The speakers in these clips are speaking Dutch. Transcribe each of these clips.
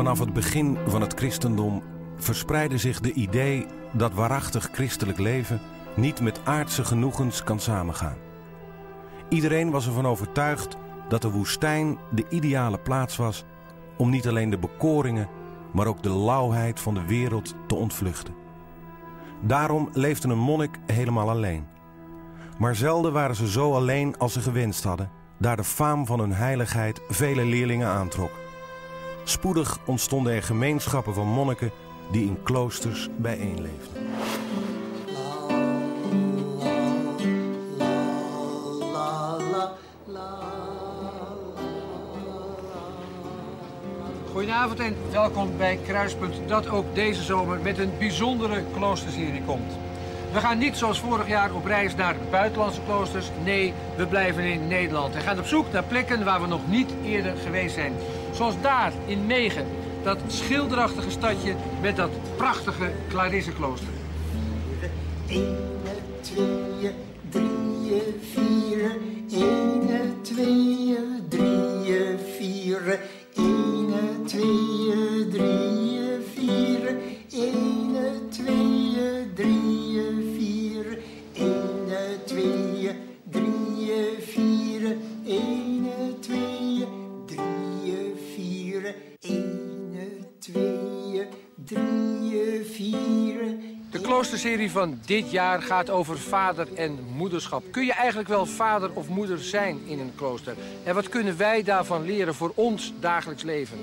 Vanaf het begin van het christendom verspreidde zich de idee dat waarachtig christelijk leven niet met aardse genoegens kan samengaan. Iedereen was ervan overtuigd dat de woestijn de ideale plaats was om niet alleen de bekoringen, maar ook de lauwheid van de wereld te ontvluchten. Daarom leefde een monnik helemaal alleen. Maar zelden waren ze zo alleen als ze gewenst hadden, daar de faam van hun heiligheid vele leerlingen aantrok. Spoedig ontstonden er gemeenschappen van monniken die in kloosters bijeenleefden. Goedenavond en welkom bij Kruispunt, dat ook deze zomer met een bijzondere kloosterserie komt. We gaan niet zoals vorig jaar op reis naar buitenlandse kloosters. Nee, we blijven in Nederland en gaan op zoek naar plekken waar we nog niet eerder geweest zijn. Zoals daar in Megen, dat schilderachtige stadje met dat prachtige Clarisseklooster. 1, 2, 3, van dit jaar gaat over vader en moederschap. Kun je eigenlijk wel vader of moeder zijn in een klooster? En wat kunnen wij daarvan leren voor ons dagelijks leven?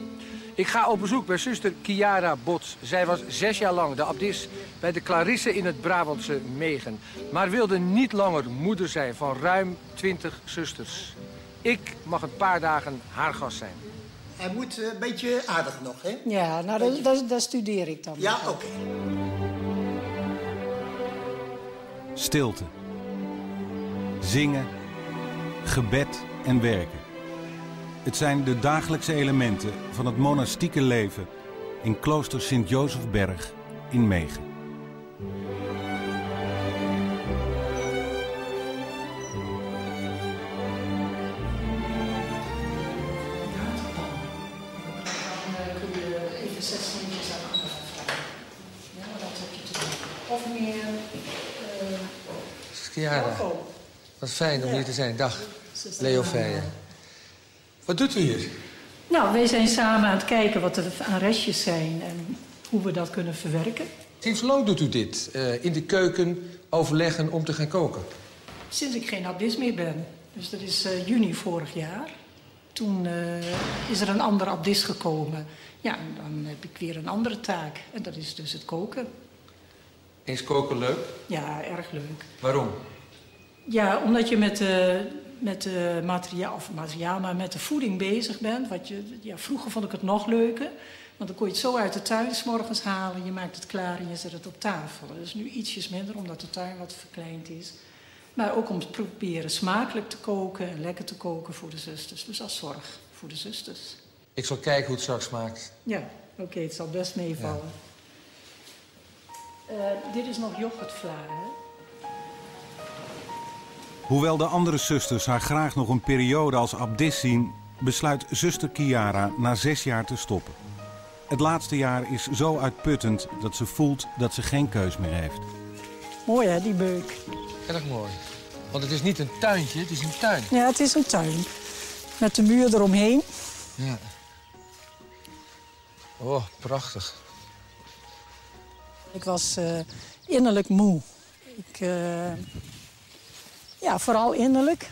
Ik ga op bezoek bij zuster Chiara Bots. Zij was zes jaar lang de abdis bij de Clarisse in het Brabantse Megen. Maar wilde niet langer moeder zijn van ruim twintig zusters. Ik mag een paar dagen haar gast zijn. Hij moet eh, een beetje aardig nog, hè? Ja, nou, dat, dat, dat studeer ik dan. Ja, oké. Stilte. Zingen, gebed en werken. Het zijn de dagelijkse elementen van het monastieke leven in klooster Sint-Jozefberg in Megen. Dan kun je even anderen vragen. Ja, dat heb je te doen. Of meer... eh Welkom. wat fijn om Ja. hier te zijn. Dag, Leo. Feijen. Wat doet u hier? Nou, wij zijn samen aan het kijken wat er aan restjes zijn en hoe we dat kunnen verwerken. Sinds lang doet u dit? Eh, in de keuken overleggen om te gaan koken? Sinds ik geen abdis meer ben. Dus dat is eh, juni vorig jaar. Toen eh, is er een andere abdis gekomen. Ja, en dan heb ik weer een andere taak. En dat is dus het koken. Is koken leuk? Ja, erg leuk. Waarom? Ja, omdat je met de, met de materiaal, of materiaal, maar met de voeding bezig bent. Wat je, ja, vroeger vond ik het nog leuker. Want dan kon je het zo uit de tuin s morgens halen. Je maakt het klaar en je zet het op tafel. Dat is nu ietsjes minder, omdat de tuin wat verkleind is. Maar ook om te proberen smakelijk te koken en lekker te koken voor de zusters. Dus als zorg voor de zusters. Ik zal kijken hoe het straks smaakt. Ja, oké, het zal best meevallen. Eh, dit is nog yoghurtvla, hè? Hoewel de andere zusters haar graag nog een periode als abdis zien, besluit zuster Chiara na zes jaar te stoppen. Het laatste jaar is zo uitputtend dat ze voelt dat ze geen keus meer heeft. Mooi hè, die beuk. Erg mooi. Want het is niet een tuintje, het is een tuin. Ja, het is een tuin. Met de muur eromheen. Ja. Oh, prachtig. Ik was eh, innerlijk moe. Ik, eh, ja, vooral innerlijk.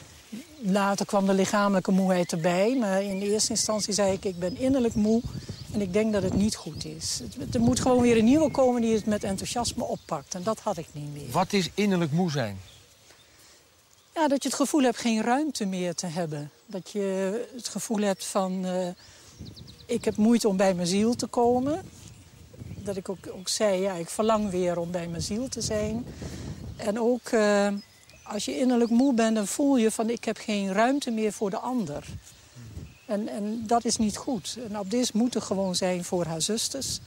Later kwam de lichamelijke moeheid erbij. Maar in de eerste instantie zei ik, ik ben innerlijk moe. En ik denk dat het niet goed is. Er moet gewoon weer een nieuwe komen die het met enthousiasme oppakt. En dat had ik niet meer. Wat is innerlijk moe zijn? Ja, dat je het gevoel hebt geen ruimte meer te hebben. Dat je het gevoel hebt van... eh, ik heb moeite om bij mijn ziel te komen. Dat ik ook, ook zei, ja, ik verlang weer om bij mijn ziel te zijn. En ook eh, als je innerlijk moe bent, dan voel je van... ik heb geen ruimte meer voor de ander. En, en dat is niet goed. Een abdis moet er gewoon zijn voor haar zusters.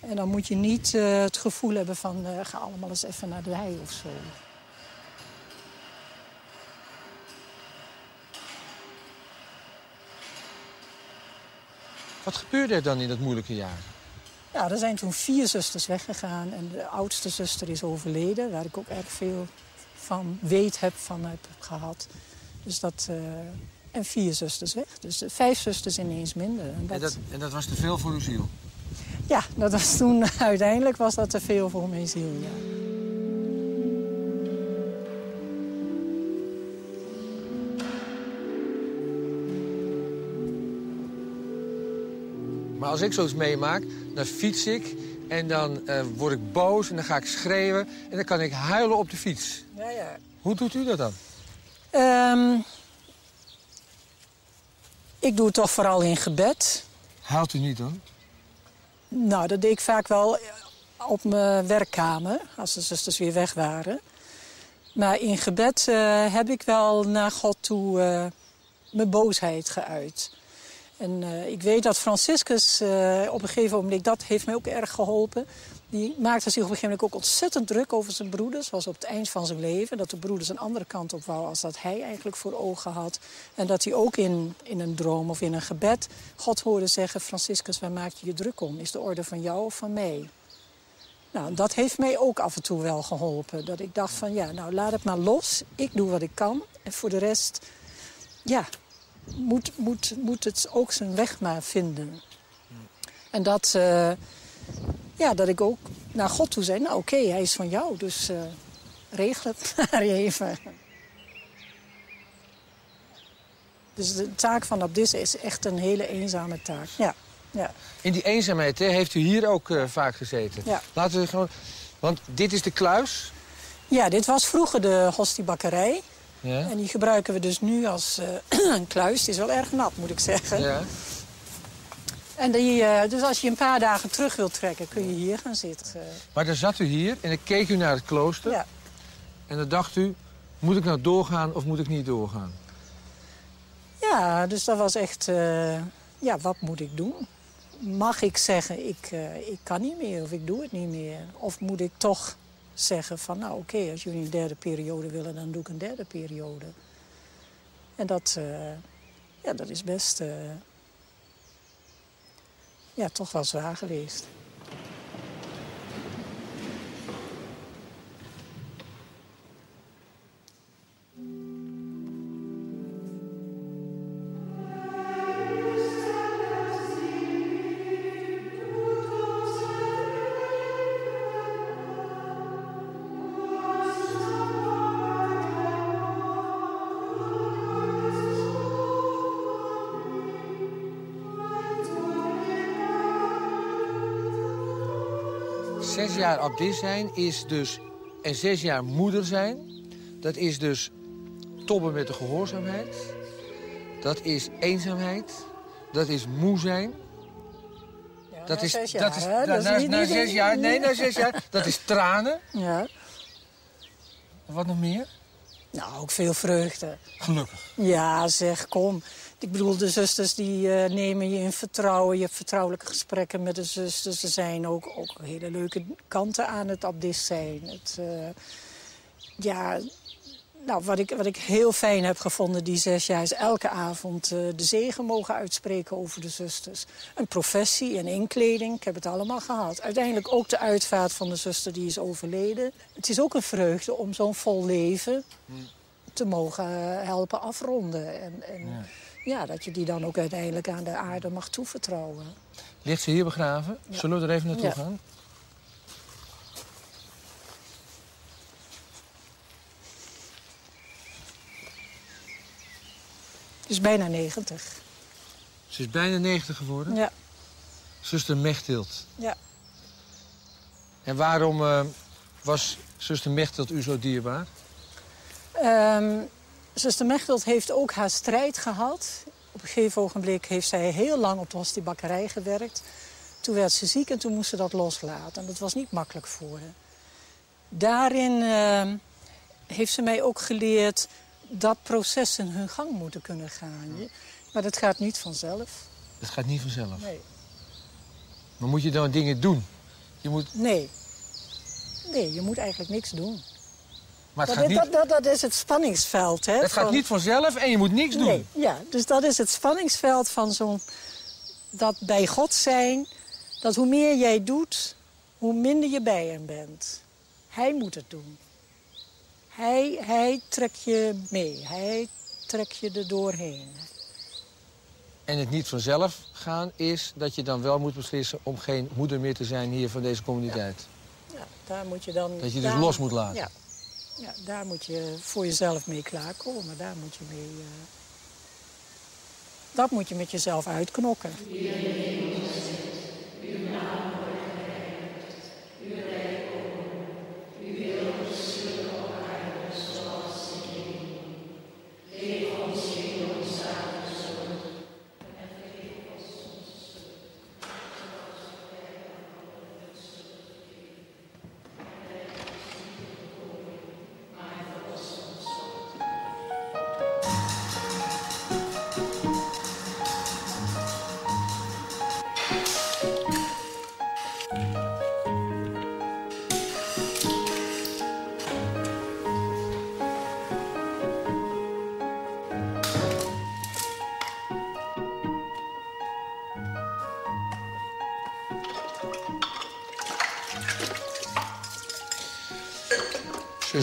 En dan moet je niet eh, het gevoel hebben van... eh, ga allemaal eens even naar de hei of zo. Wat gebeurde er dan in dat moeilijke jaar? Ja, er zijn toen vier zusters weggegaan en de oudste zuster is overleden, waar ik ook erg veel van weet heb, van heb gehad. Dus dat, eh, en vier zusters weg. Dus eh, vijf zusters ineens minder. En dat, En dat, en dat was te veel voor uw ziel? Ja, dat was toen uiteindelijk was dat te veel voor mijn ziel. Ja. Als ik zoiets meemaak, dan fiets ik en dan eh, word ik boos en dan ga ik schreeuwen en dan kan ik huilen op de fiets. Ja, ja. Hoe doet u dat dan? Ehm, ik doe het toch vooral in gebed. Huilt u niet dan? Nou, dat deed ik vaak wel op mijn werkkamer, als de zusters weer weg waren. Maar in gebed eh, heb ik wel naar God toe eh, mijn boosheid geuit. En eh, ik weet dat Franciscus eh, op een gegeven moment, dat heeft mij ook erg geholpen. Die maakte zich op een gegeven moment ook ontzettend druk over zijn broeders. was op het eind van zijn leven. Dat de broeders een andere kant op wou als dat hij eigenlijk voor ogen had. En dat hij ook in, in een droom of in een gebed God hoorde zeggen... Franciscus, waar maak je je druk om? Is de orde van jou of van mij? Nou, dat heeft mij ook af en toe wel geholpen. Dat ik dacht van, ja, nou laat het maar los. Ik doe wat ik kan. En voor de rest, ja, moet, moet, moet het ook zijn weg maar vinden. En dat, eh, ja, dat ik ook naar God toe zei, nou oké, hij is van jou. Dus eh, regel het maar even. Dus de taak van abdissen is echt een hele eenzame taak. Ja, ja. In die eenzaamheid hè, heeft u hier ook eh, vaak gezeten. Ja. Laten we gewoon... Want dit is de kluis. ja, dit was vroeger de hostiebakkerij. Ja. En die gebruiken we dus nu als eh, een kluis. Het is wel erg nat, moet ik zeggen. ja. En die, eh, dus als je een paar dagen terug wilt trekken, kun je hier gaan zitten. Maar dan zat u hier en dan keek u naar het klooster. ja. En dan dacht u, moet ik nou doorgaan of moet ik niet doorgaan? ja, dus dat was echt... eh, ja, wat moet ik doen? Mag ik zeggen, ik, ik kan niet meer of ik doe het niet meer? Of moet ik toch zeggen van, nou oké, als jullie een derde periode willen... dan doe ik een derde periode. En dat, eh, ja, dat is best... eh, ja, toch wel zwaar geweest. Zes jaar abdis zijn is dus... En zes jaar moeder zijn. Dat is dus tobben met de gehoorzaamheid. Dat is eenzaamheid. Dat is moe zijn. Ja, Dat is, zes dat is, na, is na- niet- na niet- zes jaar. Nee, na zes jaar. Dat is tranen. Ja. Wat nog meer? Nou, ook veel vreugde. Gelukkig. Ja, zeg, kom. Ik bedoel, de zusters die eh, nemen je in vertrouwen. Je hebt vertrouwelijke gesprekken met de zusters. Er zijn ook, ook hele leuke kanten aan het abdist zijn. Het, eh, ja, nou, wat ik, wat ik heel fijn heb gevonden die zes jaar... is elke avond eh, de zegen mogen uitspreken over de zusters. Een professie, een inkleding, ik heb het allemaal gehad. Uiteindelijk ook de uitvaart van de zuster die is overleden. Het is ook een vreugde om zo'n vol leven te mogen helpen afronden. En, en Ja. Ja. dat je die dan ook uiteindelijk aan de aarde mag toevertrouwen. Ligt ze hier begraven? Ja. Zullen we er even naartoe Ja. gaan? Dus bijna 90. Ze is bijna 90 geworden. Ja, Zuster Mechthild. ja. En waarom eh, was zuster Mechthild u zo dierbaar? Ehm zuster Mechthild heeft ook haar strijd gehad. Op een gegeven ogenblik heeft zij heel lang op de hostiebakkerij gewerkt. Toen werd ze ziek en toen moest ze dat loslaten. En dat was niet makkelijk voor haar. Daarin ehm, heeft ze mij ook geleerd dat processen hun gang moeten kunnen gaan. Maar dat gaat niet vanzelf. Dat gaat niet vanzelf. Nee. Maar moet je dan dingen doen? Je moet, Nee. Nee, je moet eigenlijk niks doen. Maar het Dat, gaat, is- niet, dat, dat, dat is het spanningsveld. Hè, het gaat niet vanzelf en je moet niks doen. Nee, ja, dus dat is het spanningsveld van zo'n dat bij God zijn, dat hoe meer jij doet, hoe minder je bij hem bent. Hij moet het doen. Hij, hij trekt je mee. Hij trekt je er doorheen. En het niet vanzelf gaan is dat je dan wel moet beslissen... om geen moeder meer te zijn hier van deze communiteit. Ja, daar moet je dan... Dat je dus daar- los moet laten. Ja. Ja, daar moet je voor jezelf mee klaarkomen. Daar moet je mee... eh, Dat moet je met jezelf uitknokken.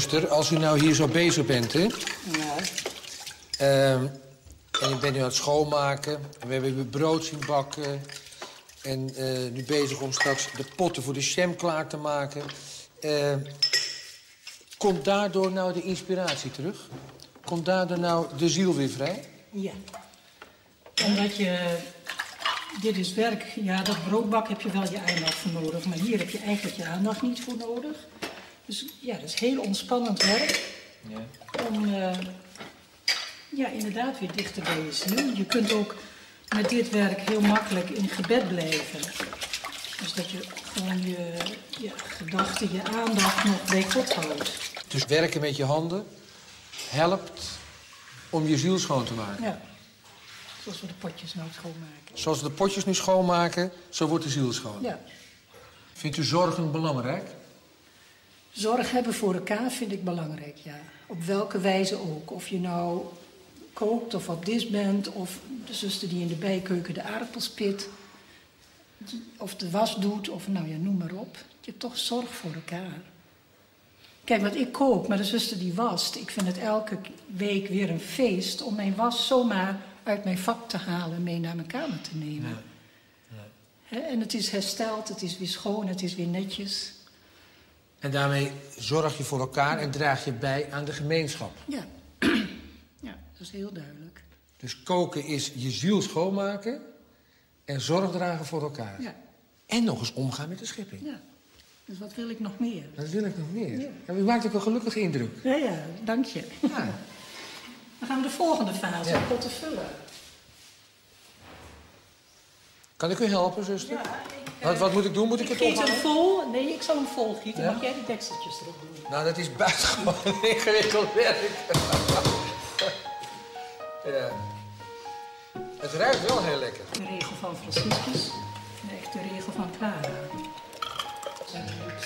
Zuster, als u nou hier zo bezig bent, hè? Ja. Ehm, en ik ben nu aan het schoonmaken. En we hebben brood zien bakken. En eh, nu bezig om straks de potten voor de jam klaar te maken. Ehm, komt daardoor nou de inspiratie terug? Komt daardoor nou de ziel weer vrij? Ja. Omdat je... Dit is werk. Ja, dat broodbak heb je wel je aandacht voor nodig. Maar hier heb je eigenlijk je aandacht niet voor nodig. Dus ja, dat is heel ontspannend werk. Ja. Om eh, ja, inderdaad weer dichter bij je ziel. Je kunt ook met dit werk heel makkelijk in gebed blijven. Dus dat je gewoon je, je gedachten, je aandacht nog bij God houdt. Dus werken met je handen helpt om je ziel schoon te maken. Ja. Zoals we de potjes nou schoonmaken. Zoals we de potjes nu schoonmaken, zo wordt de ziel schoon. Ja. Vindt u zorgen belangrijk? Zorg hebben voor elkaar vind ik belangrijk, ja. Op welke wijze ook. Of je nou kookt of op dis bent... of de zuster die in de bijkeuken de aardappels pit... of de was doet, of nou ja, noem maar op. Je hebt toch zorg voor elkaar. Kijk, wat ik kook, maar de zuster die wast... ik vind het elke week weer een feest... om mijn was zomaar uit mijn vak te halen... en mee naar mijn kamer te nemen. Hè, En het is hersteld, het is weer schoon, het is weer netjes... En daarmee zorg je voor elkaar en draag je bij aan de gemeenschap. Ja. ja, dat is heel duidelijk. Dus koken is je ziel schoonmaken en zorg dragen voor elkaar. Ja, En nog eens omgaan met de schepping. ja. Dus wat wil ik nog meer? Dat wil ik nog meer. Ja. U maakt ook een gelukkige indruk. Ja, ja, dank je. Ja. Dan gaan we de volgende fase, Ja. om pot te vullen. Kan ik u helpen, zuster? Ja, Wat, wat moet ik doen? Moet ik ik het giet hem vol. Nee, ik zal hem vol gieten. Ja? Mag jij die dekseltjes erop doen? Nou, dat is buitengewoon ingewikkeld werk. ja. Het ruikt wel heel lekker. De regel van Franciscus. De echte regel van Clara. Zijn er ook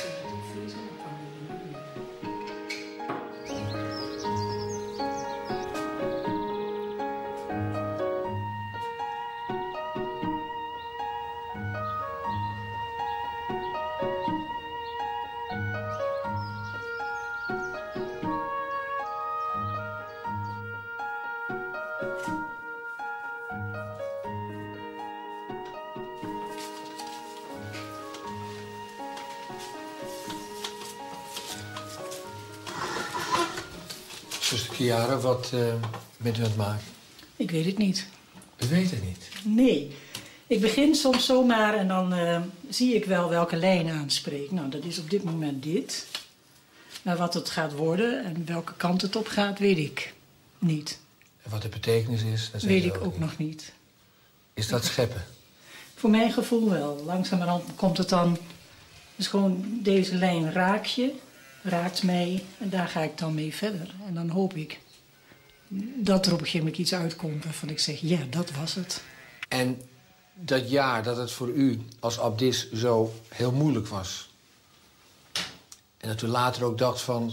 Zuster Chiara, wat bent u aan het maken? Ik weet het niet. U weet het niet. Nee. Ik begin soms zomaar en dan eh, zie ik wel welke lijn aanspreekt. Nou, dat is op dit moment dit. Maar wat het gaat worden en welke kant het op gaat, weet ik niet. En wat de betekenis is, dat Weet ik ook nog niet. Is dat scheppen? Voor mijn gevoel wel. Langzamerhand komt het dan... Dus gewoon deze lijn raak je, raakt mij en daar ga ik dan mee verder. En dan hoop ik dat er op een gegeven moment iets uitkomt waarvan ik zeg... ja, dat was het. En dat jaar dat het voor u als abdis zo heel moeilijk was. En dat u later ook dacht van...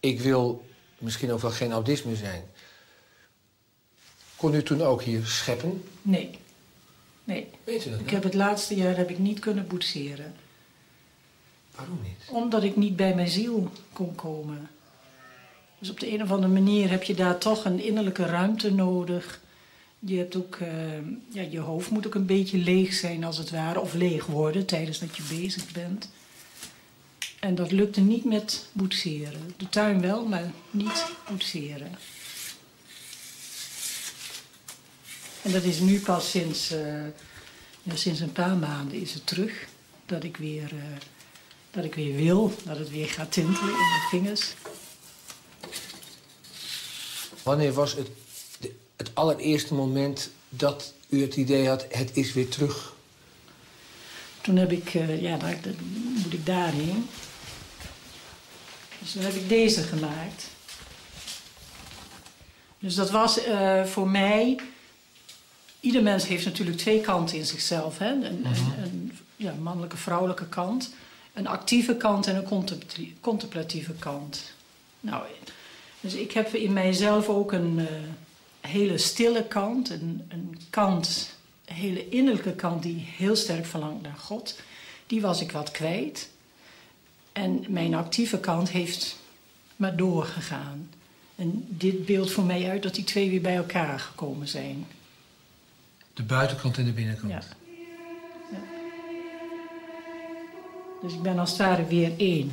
ik wil misschien ook wel geen abdis meer zijn. Kon u toen ook hier scheppen? Nee. Nee. Weet u dat? Ik nou? heb het laatste jaar heb ik niet kunnen boetseren. Waarom niet? Omdat ik niet bij mijn ziel kon komen. Dus op de een of andere manier heb je daar toch een innerlijke ruimte nodig. Je, hebt ook, eh, ja, je hoofd moet ook een beetje leeg zijn als het ware. Of leeg worden tijdens dat je bezig bent. En dat lukte niet met boetseren. De tuin wel, maar niet boetseren. En dat is nu pas sinds, eh, ja, sinds een paar maanden is het terug. Dat ik weer... eh, dat ik weer wil, dat het weer gaat tintelen in mijn vingers. Wanneer was het, het allereerste moment dat u het idee had, het is weer terug? Toen heb ik, eh, ja, dan, dan moet ik daarheen. Dus toen heb ik deze gemaakt. Dus dat was eh, voor mij. Ieder mens heeft natuurlijk twee kanten in zichzelf: hè? Een, een, een ja, mannelijke, vrouwelijke kant, een actieve kant en een contemplatieve kant. Nou, dus ik heb in mijzelf ook een eh, hele stille kant, een, een kant, een hele innerlijke kant die heel sterk verlangt naar God. Die was ik wat kwijt. En mijn actieve kant heeft maar doorgegaan. En dit beeldt voor mij uit dat die twee weer bij elkaar gekomen zijn. De buitenkant en de binnenkant. Ja. Dus ik ben als het weer één.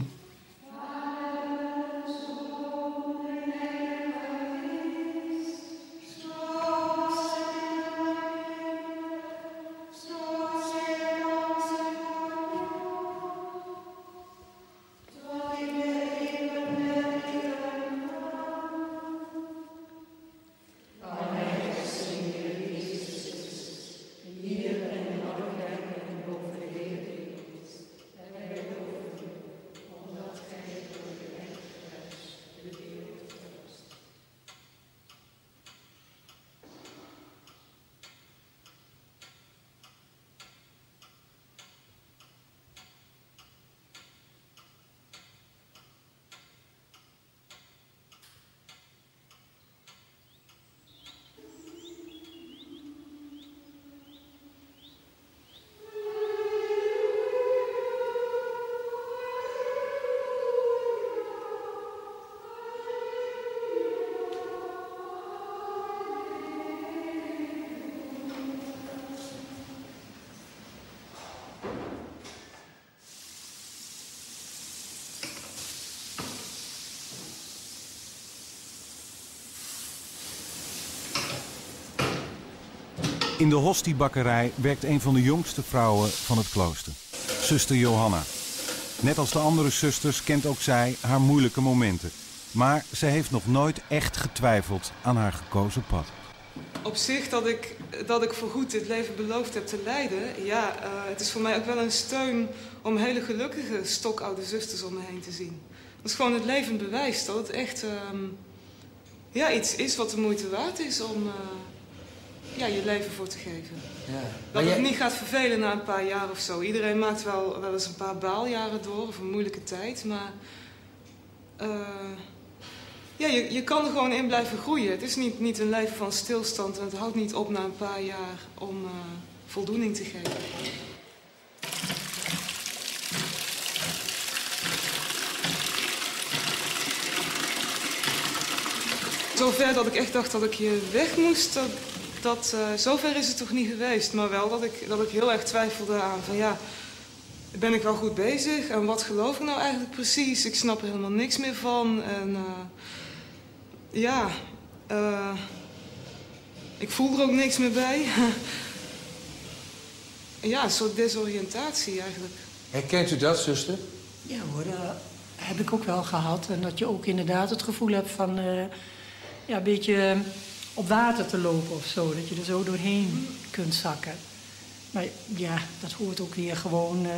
In de hostiebakkerij werkt een van de jongste vrouwen van het klooster. Zuster Johanna. Net als de andere zusters kent ook zij haar moeilijke momenten. Maar ze heeft nog nooit echt getwijfeld aan haar gekozen pad. Op zich dat ik, dat ik voorgoed dit leven beloofd heb te leiden, ja, eh, het is voor mij ook wel een steun om hele gelukkige stokoude zusters om me heen te zien. Dat is gewoon het levend bewijs dat het echt ehm, ja, iets is wat de moeite waard is om eh, ja, je leven voor te geven. Ja. Dat jij- het niet gaat vervelen na een paar jaar of zo. Iedereen maakt wel, wel eens een paar baaljaren door of een moeilijke tijd, maar eh, ja, je, je kan er gewoon in blijven groeien. Het is niet, niet een leven van stilstand en het houdt niet op na een paar jaar om eh, voldoening te geven. Zover dat ik echt dacht dat ik hier weg moest, dat, dat, eh, zover is het toch niet geweest. Maar wel dat ik, dat ik heel erg twijfelde aan van ja, ben ik wel goed bezig? En wat geloof ik nou eigenlijk precies? Ik snap er helemaal niks meer van. En eh, ja, eh, ik voel er ook niks meer bij. ja, een soort desoriëntatie eigenlijk. Herkent u dat, zuster? Ja hoor, dat heb ik ook wel gehad. En dat je ook inderdaad het gevoel hebt van eh, ja, een beetje op water te lopen of zo. Dat je er zo doorheen kunt zakken. Maar ja, dat hoort ook weer gewoon, eh,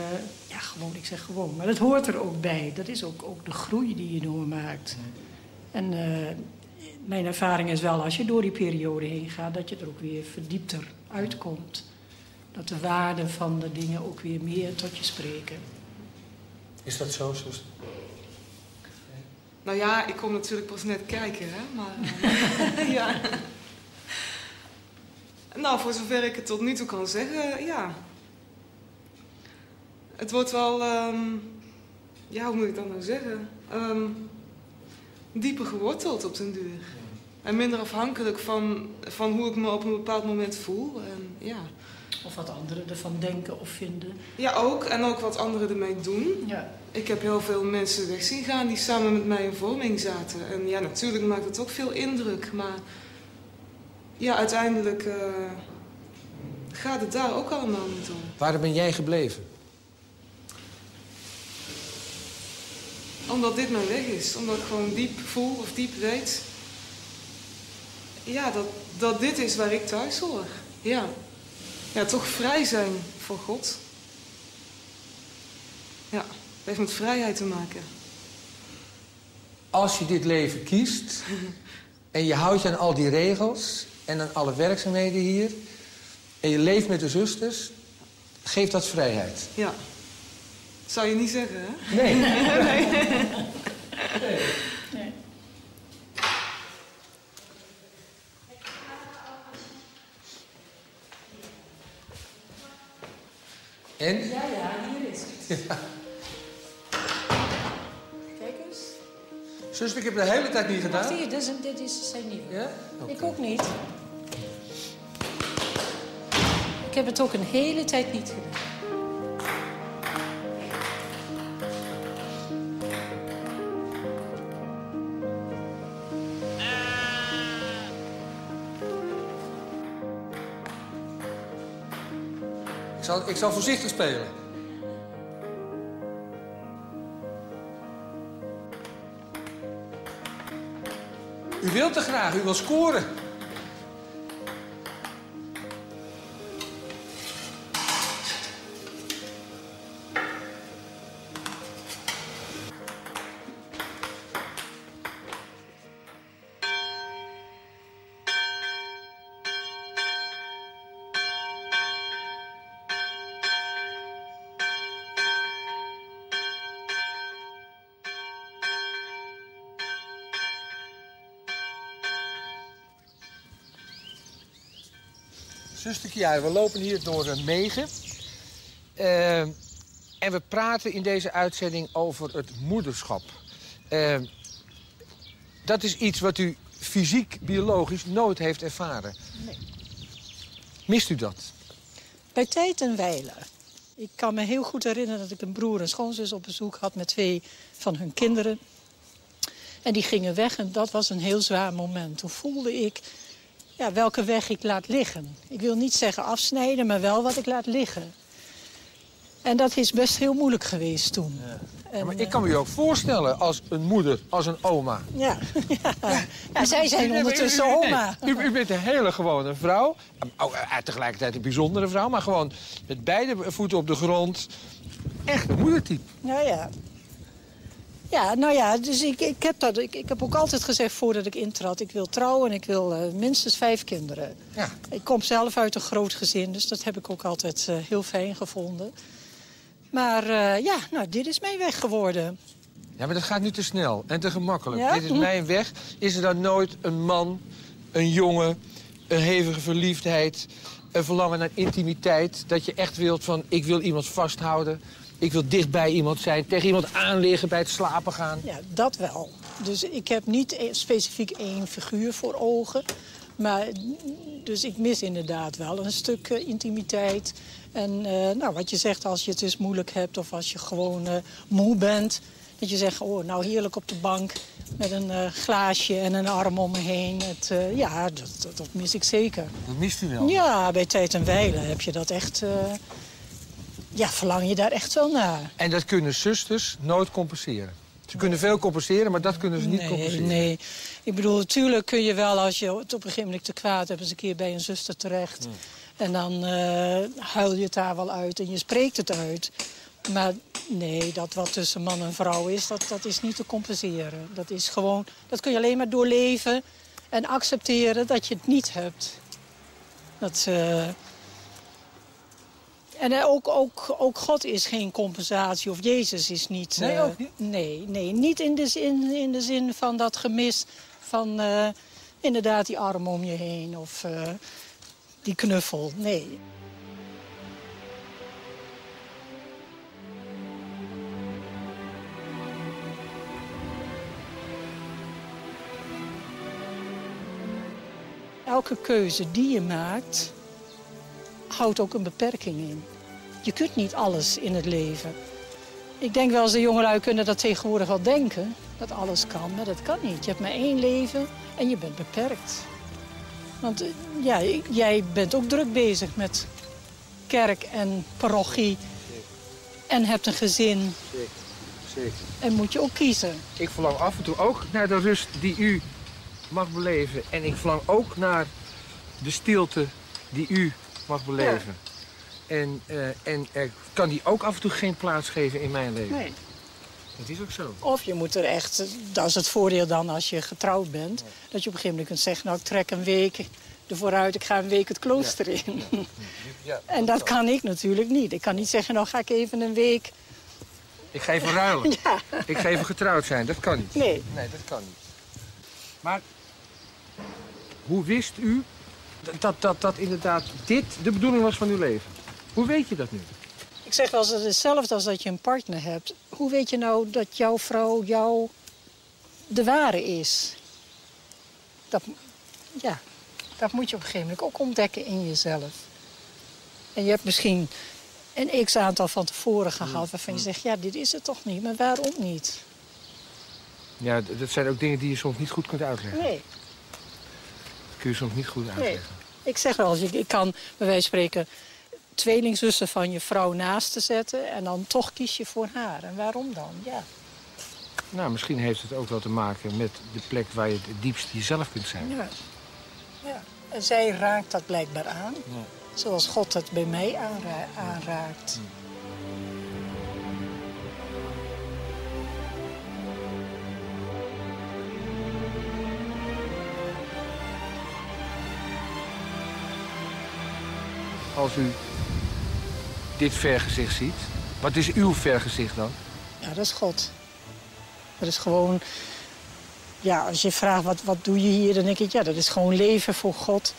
ja gewoon, ik zeg gewoon. Maar dat hoort er ook bij. Dat is ook, ook de groei die je doormaakt. En eh, mijn ervaring is wel, als je door die periode heen gaat, dat je er ook weer verdiepter uitkomt. Dat de waarden van de dingen ook weer meer tot je spreken. Is dat zo, zuster? Nou ja, ik kom natuurlijk pas net kijken, hè. Maar ja. Nou, voor zover ik het tot nu toe kan zeggen, ja. Het wordt wel, ehm, ja, hoe moet ik dat nou zeggen? Ehm, dieper geworteld op den duur. En minder afhankelijk van, van hoe ik me op een bepaald moment voel. En, ja. Of wat anderen ervan denken of vinden. ja, ook. En ook wat anderen ermee doen. Ja. Ik heb heel veel mensen weg zien gaan die samen met mij in vorming zaten. En ja, natuurlijk maakt het ook veel indruk. Maar ja, uiteindelijk eh, gaat het daar ook allemaal niet om. Waarom ben jij gebleven? Omdat dit mijn weg is. Omdat ik gewoon diep voel of diep weet. Ja, dat, dat dit is waar ik thuis hoor. Ja. Ja, toch vrij zijn voor God. Ja, het heeft met vrijheid te maken. Als je dit leven kiest en je houdt je aan al die regels en aan alle werkzaamheden hier en je leeft met de zusters, geeft dat vrijheid. Ja. Zou je niet zeggen, hè? Nee. En? Ja, ja, hier is het. Kijk eens. Zuster, ik heb de hele tijd niet Wacht gedaan. hier, dit is, dit is zijn nieuwe. Ja? Ik ook niet. Ik heb het ook een hele tijd niet gedaan. Ik zal voorzichtig spelen. U wilt te graag, u wil scoren. Zuster Kiara, we lopen hier door een Megen. Eh, en we praten in deze uitzending over het moederschap. Eh, dat is iets wat u fysiek, biologisch nooit heeft ervaren. Nee. Mist u dat? Bij tijd en wijle. Ik kan me heel goed herinneren dat ik een broer en schoonzus op bezoek had met twee van hun kinderen. En die gingen weg en dat was een heel zwaar moment. Toen voelde ik ja, welke weg ik laat liggen. Ik wil niet zeggen afsnijden, maar wel wat ik laat liggen. En dat is best heel moeilijk geweest toen. En, maar ik kan me u ook voorstellen als een moeder, als een oma. eh, Ja, ja. ja zij zijn ondertussen Nee, oma. U, u bent een hele gewone vrouw. Ook, eh, tegelijkertijd een bijzondere vrouw, maar gewoon met beide voeten op de grond. Echt een moedertype. Ja, ja. Ja, nou ja, dus ik, ik, heb dat, ik, ik heb ook altijd gezegd voordat ik intrad... ik wil trouwen en ik wil eh, minstens vijf kinderen. Ja. Ik kom zelf uit een groot gezin, dus dat heb ik ook altijd eh, heel fijn gevonden. Maar eh, ja, nou, dit is mijn weg geworden. Ja, maar dat gaat nu te snel en te gemakkelijk. Ja? Dit is mijn weg. Is er dan nooit een man, een jongen, een hevige verliefdheid... een verlangen naar intimiteit, dat je echt wilt van... ik wil iemand vasthouden, ik wil dicht bij iemand zijn... tegen iemand aanliggen bij het slapen gaan? Ja, dat wel. Dus ik heb niet e- specifiek één figuur voor ogen. Maar, dus ik mis inderdaad wel een stuk eh, intimiteit. En eh, nou, wat je zegt als je het dus moeilijk hebt of als je gewoon eh, moe bent. Dat je zegt, oh, nou heerlijk op de bank met een eh, glaasje en een arm om me heen. Het, eh, ja, dat, dat, dat mis ik zeker. Dat mist u wel. Ja, bij tijd en wijle heb je dat echt... ja, verlang je daar echt wel naar. En dat kunnen zusters nooit compenseren. Ze kunnen veel compenseren, maar dat kunnen ze niet nee, compenseren. Nee, ik bedoel, natuurlijk kun je wel als je het op een gegeven moment te kwaad hebt... eens een keer bij een zuster terecht. En dan eh, huil je het daar wel uit en je spreekt het uit. Maar nee, dat wat tussen man en vrouw is, dat, dat is niet te compenseren. Dat is gewoon, dat kun je alleen maar doorleven en accepteren dat je het niet hebt. Dat... eh, en eh, ook, ook, ook God is geen compensatie, of Jezus is niet... Nee, eh, ook niet? Nee, nee niet in de zin, in de zin van dat gemis van eh, inderdaad die arm om je heen. Of, die knuffel. Nee. Elke keuze die je maakt, houdt ook een beperking in. Je kunt niet alles in het leven. Ik denk wel eens de jongelui kunnen dat tegenwoordig wel denken, dat alles kan, maar dat kan niet. Je hebt maar één leven en je bent beperkt. Want eh, ja, jij bent ook druk bezig met kerk en parochie en hebt een gezin. Zeker, zeker. En moet je ook kiezen. Ik verlang af en toe ook naar de rust die u mag beleven. En ik verlang ook naar de stilte die u mag beleven. En, uh, en er kan die ook af en toe geen plaats geven in mijn leven. Nee. Dat is ook zo. Of je moet er echt, dat is het voordeel dan als je getrouwd bent, dat je op een gegeven moment kunt zeggen, nou ik trek een week ervoor uit, ik ga een week het klooster in. Ja. En dat kan ik natuurlijk niet. Ik kan niet zeggen, nou ga ik even een week... Ik ga even ruilen. ja. Ik ga even getrouwd zijn, dat kan niet. Nee. Nee, dat kan niet. Maar hoe wist u dat, dat, dat inderdaad dit de bedoeling was van uw leven? Hoe weet je dat nu? Ik zeg wel eens, het is hetzelfde als dat je een partner hebt. Hoe weet je nou dat jouw vrouw jou de ware is? Dat, ja, dat moet je op een gegeven moment ook ontdekken in jezelf. En je hebt misschien een x-aantal van tevoren gehad... waarvan je zegt, ja, dit is het toch niet, maar waarom niet? Ja, dat zijn ook dingen die je soms niet goed kunt uitleggen. Nee. Dat kun je soms niet goed uitleggen. Nee. Ik zeg wel eens, ik kan bij wijze van spreken tweelingzussen van je vrouw naast te zetten... en dan toch kies je voor haar. En waarom dan? Ja. Nou, misschien heeft het ook wel te maken met de plek waar je het diepst jezelf kunt zijn. Ja. ja. En zij raakt dat blijkbaar aan. Ja. Zoals God het bij mij aanra aanraakt. Als u dit vergezicht ziet. Wat is uw vergezicht dan? Ja, dat is God. Dat is gewoon... Ja, als je vraagt wat, wat doe je hier, dan denk ik... ja, dat is gewoon leven voor God.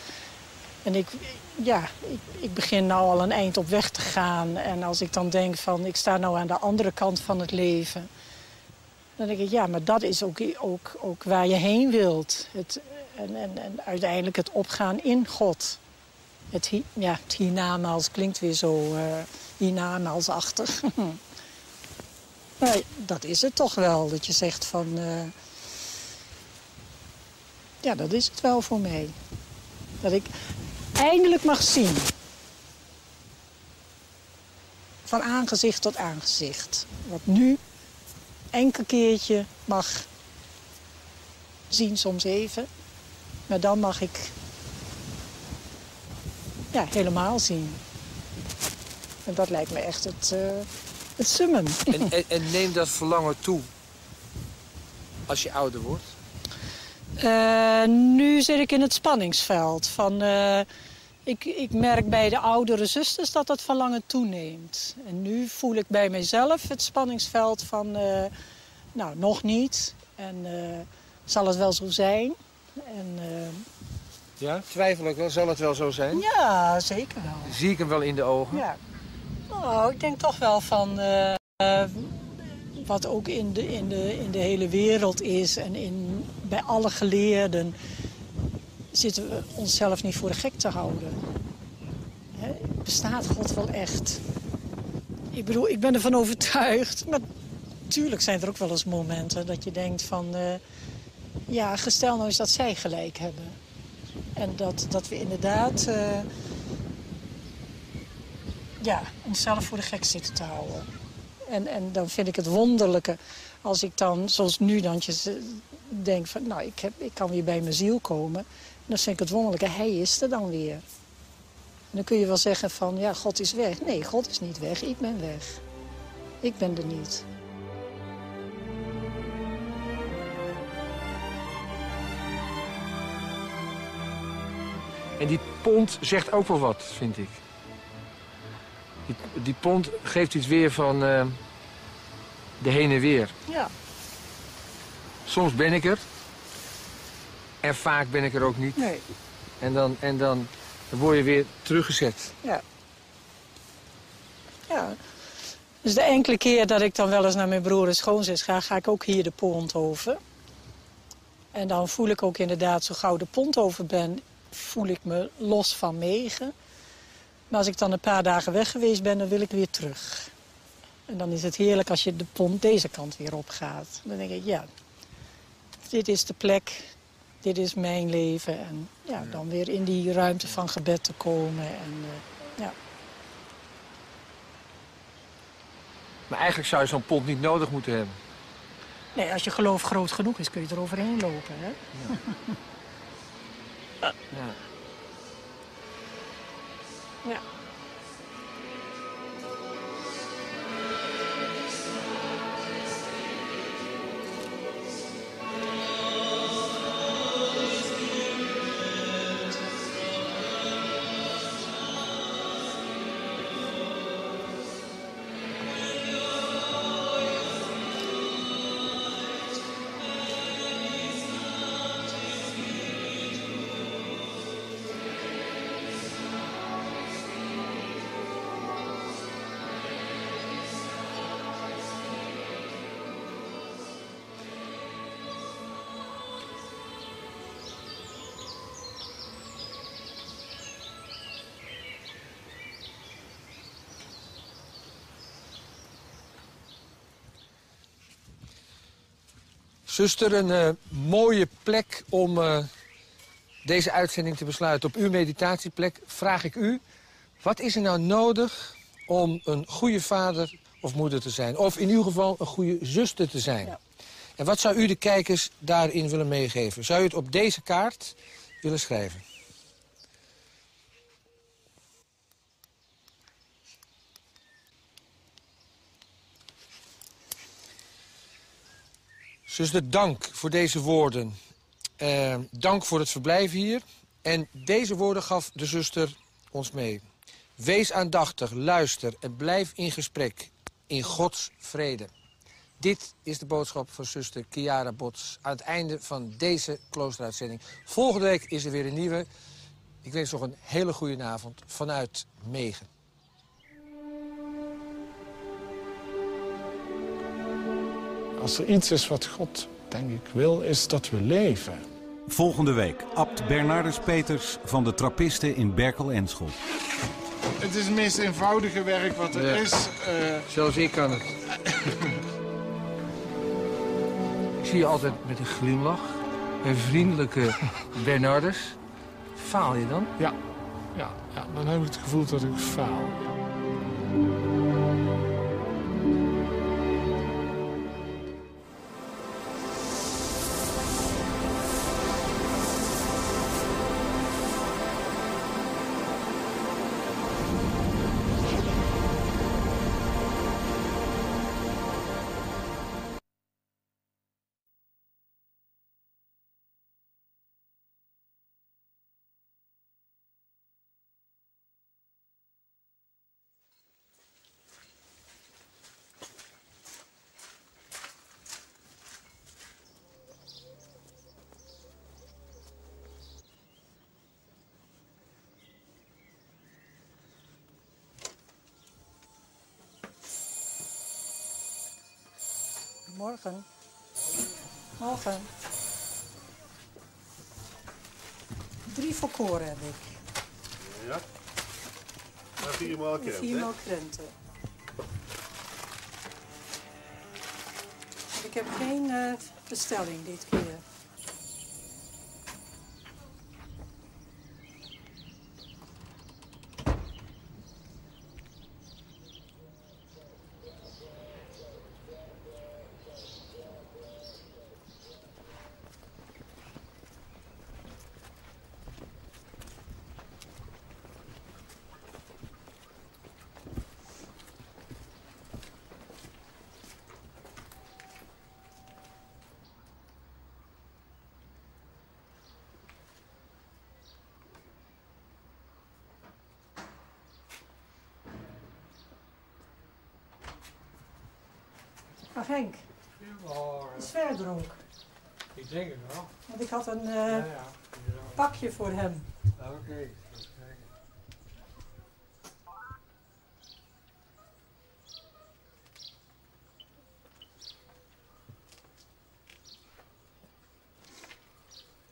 En ik, ja, ik, ik begin nou al een eind op weg te gaan. En als ik dan denk van, ik sta nou aan de andere kant van het leven... dan denk ik, ja, maar dat is ook, ook, ook waar je heen wilt. Het, en, en, en uiteindelijk het opgaan in God. Het, ja, het hiernamaals klinkt weer zo uh, hiernamaals-achtig. maar dat is het toch wel, dat je zegt van... Uh, ja, dat is het wel voor mij. Dat ik eindelijk mag zien. Van aangezicht tot aangezicht. Wat nu enkel keertje mag zien, soms even. Maar dan mag ik ja, helemaal zien. En dat lijkt me echt het, uh, het summen. En, en, en neem dat verlangen toe als je ouder wordt? Uh, nu zit ik in het spanningsveld. Van, uh, ik, ik merk bij de oudere zusters dat dat verlangen toeneemt. En nu voel ik bij mezelf het spanningsveld van... Uh, nou, nog niet. En zal het wel zo zijn? En, ja, twijfel ik wel. Zal het wel zo zijn? Ja, zeker wel. Zie ik hem wel in de ogen? Ja. Oh, ik denk toch wel van... Uh, wat ook in de, in, de, in de hele wereld is en in, bij alle geleerden... zitten we onszelf niet voor de gek te houden. He, bestaat God wel echt? Ik bedoel, ik ben ervan overtuigd. Maar natuurlijk zijn er ook wel eens momenten dat je denkt van... Uh, ja, gestel nou eens dat zij gelijk hebben. En dat, dat we inderdaad uh, ja, onszelf voor de gek zitten te houden. En, en dan vind ik het wonderlijke als ik dan, zoals nu, dan denk van... nou, ik, heb, ik kan weer bij mijn ziel komen. En dan vind ik het wonderlijke, hij is er dan weer. Dan kun je wel zeggen van, ja, God is weg. Nee, God is niet weg, ik ben weg. Ik ben er niet. En die pont zegt ook wel wat, vind ik. Die, die pont geeft iets weer van uh, de heen en weer. Ja. Soms ben ik er. En vaak ben ik er ook niet. Nee. En dan, en dan Dan word je weer teruggezet. Ja. Ja. Dus de enkele keer dat ik dan wel eens naar mijn broer en schoonzus ga... ga ik ook hier de pont over. En dan voel ik ook inderdaad, zo gauw de pont over ben... voel ik me los van Megen. Maar als ik dan een paar dagen weg geweest ben, dan wil ik weer terug. En dan is het heerlijk als je de pont deze kant weer op gaat. Dan denk ik, ja, dit is de plek, dit is mijn leven. En ja, dan weer in die ruimte van gebed te komen. En, uh, ja. Maar eigenlijk zou je zo'n pont niet nodig moeten hebben. Nee, als je geloof groot genoeg is, kun je er overheen lopen. Hè? Ja. Ja. ja. Zuster, een uh, mooie plek om uh, deze uitzending te besluiten. Op uw meditatieplek vraag ik u... wat is er nou nodig om een goede vader of moeder te zijn? Of in uw geval een goede zuster te zijn? Ja. En wat zou u de kijkers daarin willen meegeven? Zou u het op deze kaart willen schrijven? Zuster, dank voor deze woorden. Uh, dank voor het verblijf hier. En deze woorden gaf de zuster ons mee. Wees aandachtig, luister en blijf in gesprek. In Gods vrede. Dit is de boodschap van zuster Kiara Bots... aan het einde van deze kloosteruitzending. Volgende week is er weer een nieuwe. Ik wens nog een hele goede avond vanuit Megen. Als er iets is wat God, denk ik, wil, is dat we leven. Volgende week, abt Bernardus Peters van de Trappisten in Berkel-Enschot. Het is het meest eenvoudige werk wat er Ja. is. eh, Zelfs ik kan het. ik zie je altijd met een glimlach. Een vriendelijke Bernardus. Faal je dan? ja, ja, ja, dan heb ik het gevoel dat ik faal. Morgen. Morgen. Drie volkoren heb ik. Ja. Maar viermaal krent, hè? Viermaal krenten. Ik heb geen eh, bestelling dit keer. Maar Henk, is verder ook. Ik denk het wel. Want ik had een eh, pakje voor hem. Oké. Okay.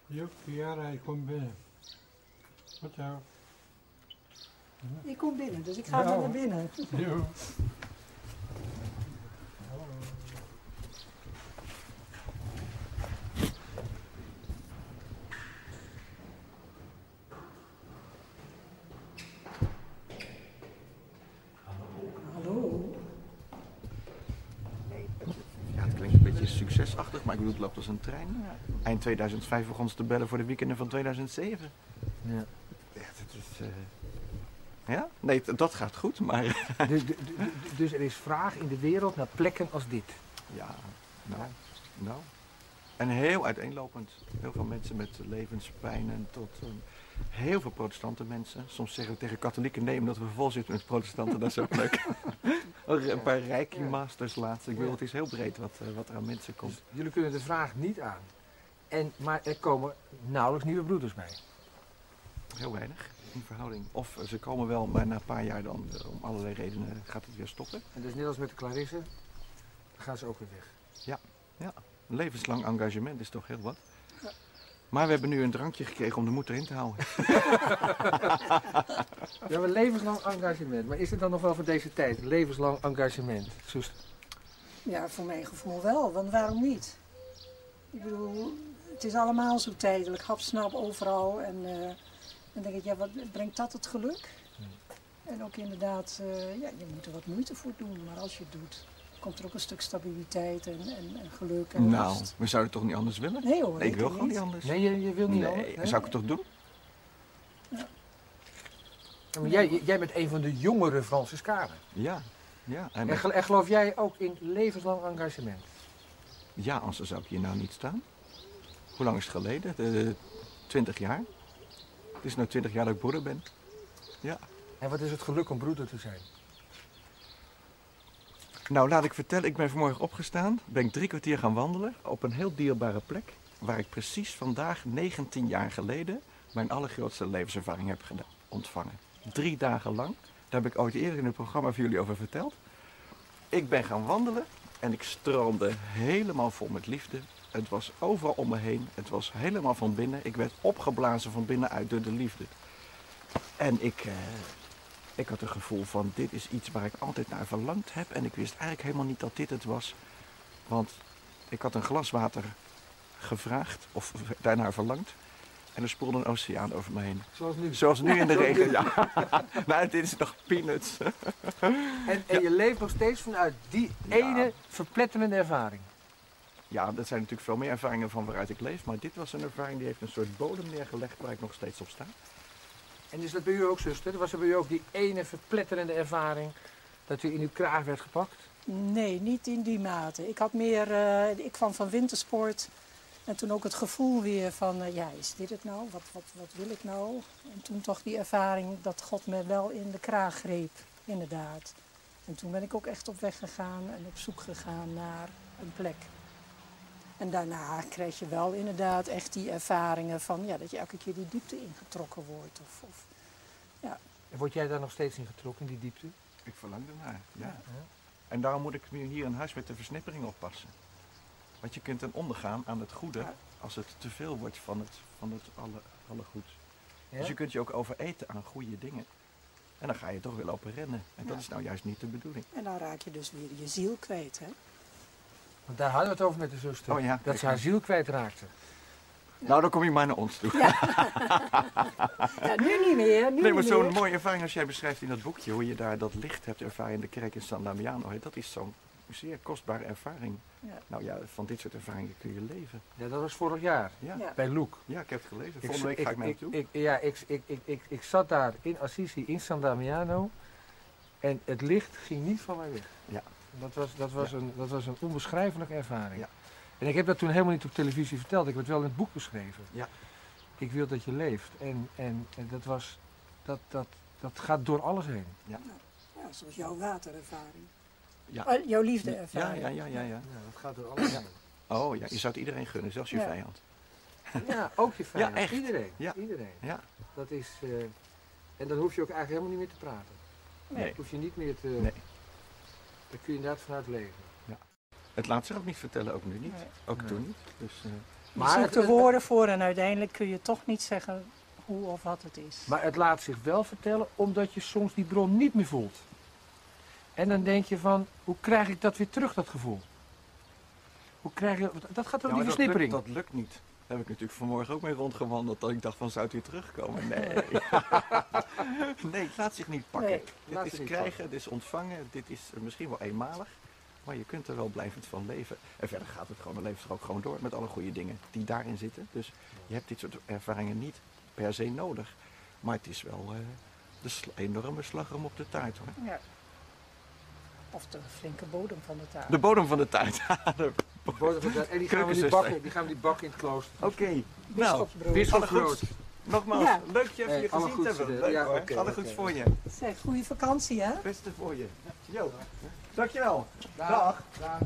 Joep, Piara, hij komt binnen. Wat zo. Ik kom binnen, dus ik ga nou. ja. naar binnen. Loopt als een trein. Eind 2005 begon ze te bellen voor de weekenden van 2007. Ja. Ja, dat is... eh, Ja? Nee, dat gaat goed, maar... Dus, dus- er is vraag in de wereld naar plekken als dit. Ja, nou, nou. En heel uiteenlopend. Heel veel mensen met levenspijnen tot eh, heel veel protestante mensen. Soms zeggen we tegen katholieken nee, omdat we vol zitten met protestanten, dat is ook leuk. Ook een paar reiki masters laatst. Ik bedoel, het is heel breed wat, eh, wat er aan mensen komt. Jullie kunnen de vraag niet aan. En, maar er komen nauwelijks nieuwe broeders bij. Heel weinig in verhouding. Of eh, ze komen wel, maar na een paar jaar dan, eh, om allerlei redenen, gaat het weer stoppen. En dus net als met de Clarisse, gaan ze ook weer weg. Een levenslang engagement is toch heel wat. Maar we hebben nu een drankje gekregen om de moed erin te houden. We hebben een levenslang engagement. Maar is het dan nog wel voor deze tijd? Een levenslang engagement. Zuster. Ja, voor mijn gevoel wel, want waarom niet? Ik bedoel, het is allemaal zo tijdelijk, hapsnap overal. En eh, dan denk ik, ja, wat brengt dat het geluk? En ook inderdaad, eh, ja, je moet er wat moeite voor doen, maar als je het doet, komt er ook een stuk stabiliteit en, en, en geluk en Nou, rust. we zouden het toch niet anders willen? Nee hoor, Nee, ik wil gewoon niet anders. Nee, je, je wil niet Nee, anders? zou ik het toch doen? Ja, maar jij, jij bent een van de jongere Franciscanen. Ja. Ja, en, En, en geloof jij ook in levenslang engagement? ja, anders zou ik hier nou niet staan. Hoe lang is het geleden? De, 20 jaar. Het is nu 20 jaar dat ik broeder ben. Ja. En wat is het geluk om broeder te zijn? Nou, laat ik vertellen, ik ben vanmorgen opgestaan, ben ik drie kwartier gaan wandelen op een heel dierbare plek, waar ik precies vandaag, 19 jaar geleden, mijn allergrootste levenservaring heb ontvangen. Drie dagen lang, daar heb ik ooit eerder in het programma voor jullie over verteld. Ik ben gaan wandelen en ik stroomde helemaal vol met liefde. Het was overal om me heen, het was helemaal van binnen. Ik werd opgeblazen van binnenuit door de liefde. En ik, eh, ik had een gevoel van dit is iets waar ik altijd naar verlangd heb. En ik wist eigenlijk helemaal niet dat dit het was. Want ik had een glas water gevraagd of daarnaar verlangd. En er spoelde een oceaan over me heen. Zoals nu. Zoals nu in de regen, ja. nou, dit is nog peanuts. En, en je leeft nog steeds vanuit die Ja. ene verpletterende ervaring. Ja, dat zijn natuurlijk veel meer ervaringen van waaruit ik leef. Maar dit was een ervaring die heeft een soort bodem neergelegd waar ik nog steeds op sta. En is dat bij u ook, zuster? Was er bij u ook die ene verpletterende ervaring dat u in uw kraag werd gepakt? Nee, niet in die mate. Ik had meer, eh, ik kwam van wintersport en toen ook het gevoel weer van, eh, ja, is dit het nou? Wat, wat, wat wil ik nou? En toen toch die ervaring dat God me wel in de kraag greep, inderdaad. En toen ben ik ook echt op weg gegaan en op zoek gegaan naar een plek. En daarna krijg je wel inderdaad echt die ervaringen van, ja, dat je elke keer die diepte ingetrokken wordt. Of, of, En word jij daar nog steeds in getrokken, in die diepte? Ik verlang ernaar, ja. En daarom moet ik nu hier in huis met de versnippering oppassen. Want je kunt ten ondergaan aan het goede Ja. als het te veel wordt van het, van het alle, alle goed. Ja? Dus je kunt je ook overeten aan goede dingen. En dan ga je toch weer lopen rennen. En dat Ja. is nou juist niet de bedoeling. en dan raak je dus weer je ziel kwijt, hè? Want daar hadden we het over met de zuster. Oh ja, dat ze haar ziel kwijtraakte. Nou, dan kom je maar naar ons toe. Ja, nu niet meer. Nu Nee, maar zo'n mooie ervaring als jij beschrijft in dat boekje, hoe je daar dat licht hebt ervaren in de kerk in San Damiano, dat is zo'n zeer kostbare ervaring. Ja. Nou ja, van dit soort ervaringen kun je leven. Ja, dat was vorig jaar. Ja, Ja. Bij Loek. ja ik heb het gelezen. Ik, Volgende week ga ik, naar ik, naartoe. ik, ja, ik, ik, ik, ik, ik zat daar in Assisi, in San Damiano. En het licht ging niet van mij weg. Ja. Dat was, dat was, een, dat was een onbeschrijfelijke ervaring. Ja. En ik heb dat toen helemaal niet op televisie verteld. Ik heb het wel in het boek beschreven. Ja. Ik wil dat je leeft. En, en, en dat, was, dat, dat, dat gaat door alles heen. Ja, zoals jouw waterervaring. Ja. Oh, jouw Ja, liefdeervaring. ja, ja, ja, ja. Ja, dat gaat door alles heen. Oh ja, je zou het iedereen gunnen, zelfs je Ja. vijand. Ja, ook je vijand. Ja, echt. Iedereen. Ja. Iedereen. Ja. Dat is, eh, en dan hoef je ook eigenlijk helemaal niet meer te praten. Nee. Dan hoef je niet meer te... Nee. Daar kun je inderdaad vanuit leven. Het laat zich ook niet vertellen, ook nu niet. Nee. Ook Nee. toen niet. Dus, eh, Je Maar zoekt het- er woorden voor en uiteindelijk kun je toch niet zeggen hoe of wat het is. Maar het laat zich wel vertellen omdat je soms die bron niet meer voelt. En dan denk je van, hoe krijg ik dat weer terug, dat gevoel? Hoe krijg je, dat gaat door Ja, die versnippering. Dat lukt, dat lukt niet. Daar heb ik natuurlijk vanmorgen ook mee rondgewandeld. Dat ik dacht van, zou het weer terugkomen? Nee. nee, het laat zich niet pakken. Nee, dit is krijgen, pakken. dit is ontvangen. Dit is misschien wel eenmalig. Maar je kunt er wel blijvend van leven. En verder gaat het gewoon, mijn leven er ook gewoon door met alle goede dingen die daarin zitten. Dus je hebt dit soort ervaringen niet per se nodig. Maar het is wel eh, de sl- enorme slagroom op de taart hoor. Ja. Of de flinke bodem van de taart. De bodem van de taart. En die gaan, we nu Keukenzuster. bakken, die gaan we bakken in het klooster. Oké, nou, Bisschopsbrood. Nogmaals, Ja. leuk je even Hey, je gezien te hebben. eh, Leuk ja, hoor. oké, alle goeds voor je. Zeg, goede vakantie hè? Beste voor je. Jo. Dankjewel. Dag. Dag. Dag.